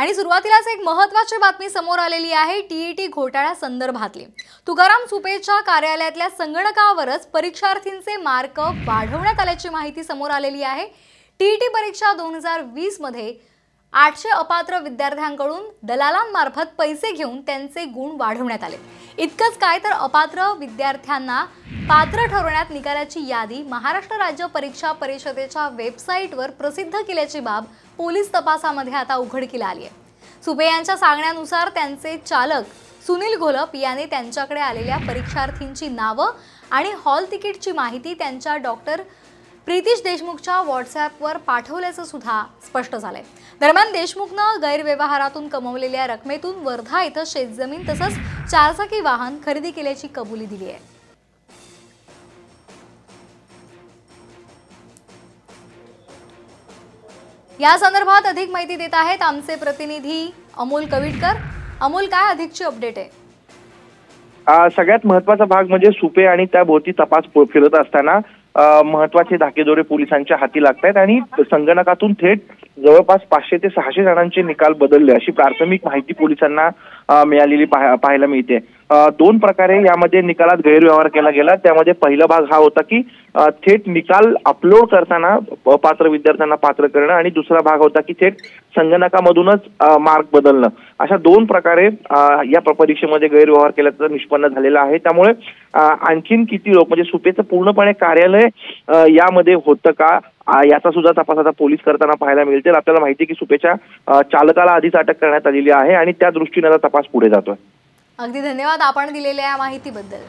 आणि सुरुवातीलाच एक महत्वाची बातमी समोर आलेली आहे टीईटी घोटाळ्या संदर्भातली. तुकाराम सुपेच्या कार्यालयातल्या संगणकावरच परीक्षार्थींचे मार्क वाढवण्यात आल्याची माहिती समोर आलेली आहे. टीईटी परीक्षा दोन हजार वीसमध्ये आठशे अपात्र विद्यार्थ्यांकडून दलालांमार्फत पैसे घेऊन त्यांचे गुण वाढवण्यात आले. इतकंच काय तर अपात्र विद्यार्थ्यांना पात्र ठरवण्यात निकालाची यादी महाराष्ट्र राज्य परीक्षा परिषदेच्या वेबसाईटवर प्रसिद्ध केल्याची बाब पोलीस तपासामध्ये आता उघडकीला आली आहे. सुपे यांच्या सांगण्यानुसार त्यांचे चालक सुनील घोलप याने त्यांच्याकडे आलेल्या परीक्षार्थींची नावं आणि हॉल तिकीटची माहिती त्यांच्या डॉक्टर प्रितीश देशमुखच्या व्हॉट्सॲपवर पाठवल्याचं सुद्धा स्पष्ट झालंय. दरम्यान देशमुखनं गैरव्यवहारातून कमवलेल्या रकमेतून वर्धा इथं शेतजमीन तसंच चारचाकी वाहन खरेदी केल्याची कबुली दिली आहे. या संदर्भात अधिक माहिती देत आहेत आमचे प्रतिनिधी अमोल कविटकर. अमोल काय अधिकची अपडेट आहे? सगळ्यात महत्त्वाचा भाग म्हणजे सुपे आणि त्या भोवती तपास फिरत असताना महत्त्वाचे धाकेदोरे पोलिसांच्या हाती लागतायत आणि संगणकातून थेट जवळपास पाचशे ते सहाशे जणांचे निकाल बदलले. अशी प्राथमिक माहिती पोलिसांना मिळालेली पाहायला मिळते. दोन प्रकारे यामध्ये निकालात गैरव्यवहार केला गेला. त्यामध्ये पहिला भाग हा होता की थेट निकाल अपलोड करताना पात्र विद्यार्थ्यांना पात्र करणं आणि दुसरा भाग होता की थेट संगणकामधूनच मार्क बदलणं. अशा दोन प्रकारे या परीक्षेमध्ये गैरव्यवहार केल्याचं निष्पन्न झालेलं आहे. त्यामुळे आणखीन किती लोक म्हणजे सुपेचं पूर्णपणे कार्यालय यामध्ये होतं का? याचा सुद्धा तपास आता पोलीस करताना पाहायला मिळतील आपल्याला माहिती की सुपेच्या चालकाला आधीच अटक करण्यात आलेली आहे आणि त्या दृष्टीने आता तपास पुढे जातोय. अगदी धन्यवाद आपण दिलेल्या या माहितीबद्दल.